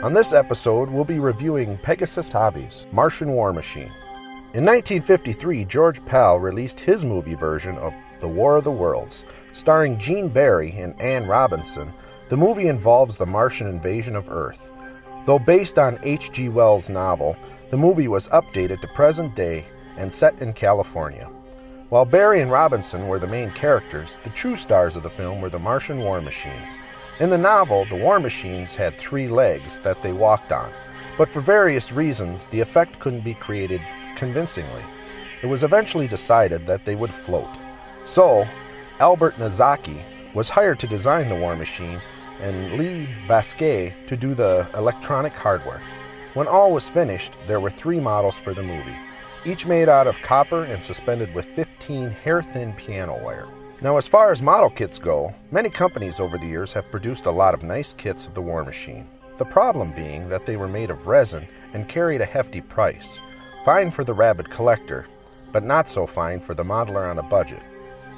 On this episode, we'll be reviewing Pegasus Hobbies Martian War Machine. In 1953, George Pal released his movie version of The War of the Worlds. Starring Gene Barry and Anne Robinson, the movie involves the Martian invasion of Earth. Though based on H.G. Wells' novel, the movie was updated to present day and set in California. While Barry and Robinson were the main characters, the true stars of the film were the Martian war machines. In the novel, the war machines had three legs that they walked on, but for various reasons, the effect couldn't be created convincingly. It was eventually decided that they would float. So, Albert Nozaki was hired to design the war machine and Lee Basquet to do the electronic hardware. When all was finished, there were three models for the movie each made out of copper and suspended with 15 hair thin piano wire. Now, as far as model kits go, many companies over the years have produced a lot of nice kits of the War Machine. The problem being that they were made of resin and carried a hefty price. Fine for the rabid collector, but not so fine for the modeler on a budget.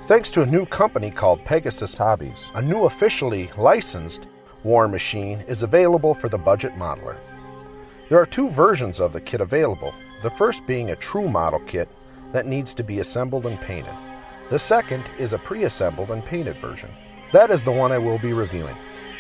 Thanks to a new company called Pegasus Hobbies, a new officially licensed War Machine is available for the budget modeler. There are two versions of the kit available the first being a true model kit that needs to be assembled and painted. The second is a pre assembled and painted version. That is the one I will be reviewing.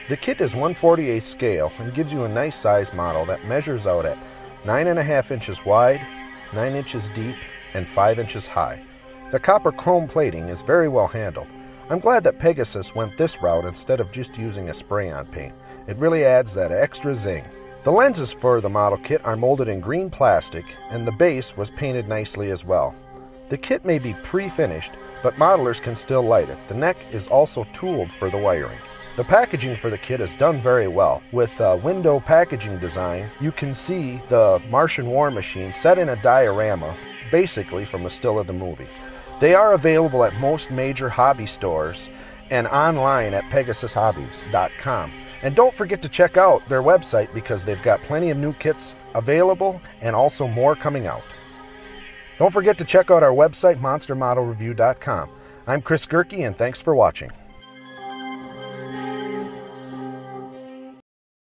The kit is 148 scale and gives you a nice size model that measures out at 9.5 inches wide, 9 inches deep, and 5 inches high. The copper chrome plating is very well handled. I'm glad that Pegasus went this route instead of just using a spray on paint. It really adds that extra zing. The lenses for the model kit are molded in green plastic, and the base was painted nicely as well. The kit may be pre finished, but modelers can still light it. The neck is also tooled for the wiring. The packaging for the kit is done very well. With a window packaging design, you can see the Martian war machine set in a diorama, basically from a still of the movie. They are available at most major hobby stores and online at pegasushobbies.com. And don't forget to check out their website because they've got plenty of new kits available and also more coming out. Don't forget to check out our website, monstermodelreview.com. I'm Chris Gierke, and thanks for watching.